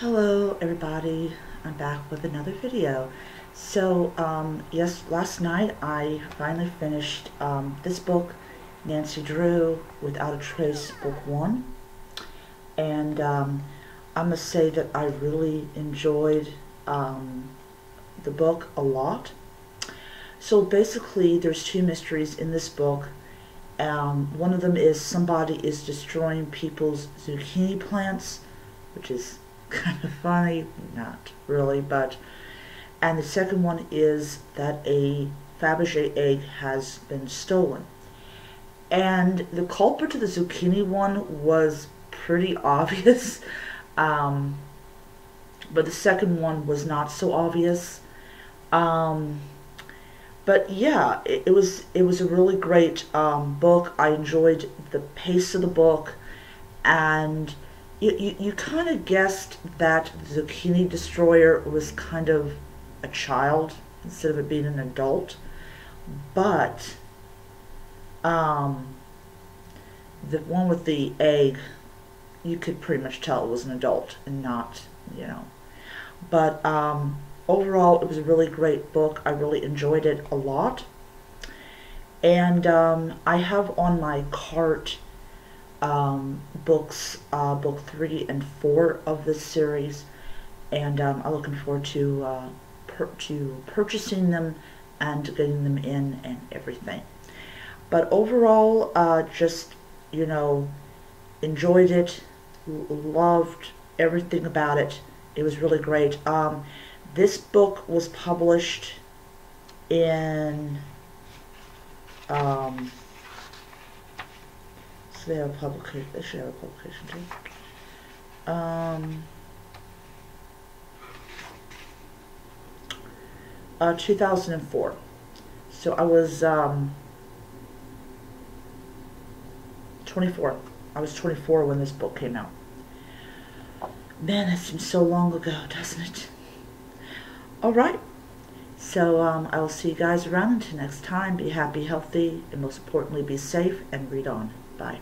Hello everybody, I'm back with another video. So, um, yes, last night I finally finished um, this book, Nancy Drew, Without a Trace, Book 1. And um, I must say that I really enjoyed um, the book a lot. So basically, there's two mysteries in this book. Um, one of them is somebody is destroying people's zucchini plants, which is kind of funny, not really, but. And the second one is that a Fabergé egg has been stolen. And the culprit to the zucchini one was pretty obvious, um, but the second one was not so obvious. Um, but yeah, it, it, was it was a really great um, book. I enjoyed the pace of the book, and you, you, you kind of guessed that the Zucchini Destroyer was kind of a child instead of it being an adult. But um, the one with the egg, you could pretty much tell it was an adult and not, you know. But um, overall, it was a really great book. I really enjoyed it a lot. And um, I have on my cart um, books, uh, book three and four of this series, and um, I'm looking forward to uh, to purchasing them and getting them in and everything. But overall, uh, just you know, enjoyed it, loved everything about it. It was really great. Um, this book was published in um, they have a publication. They should have a publication too. Um, uh, 2004. So I was um, 24. I was 24 when this book came out. Man, that seems so long ago, doesn't it? All right. So um, I will see you guys around until next time. Be happy, healthy, and most importantly, be safe and read on. Bye.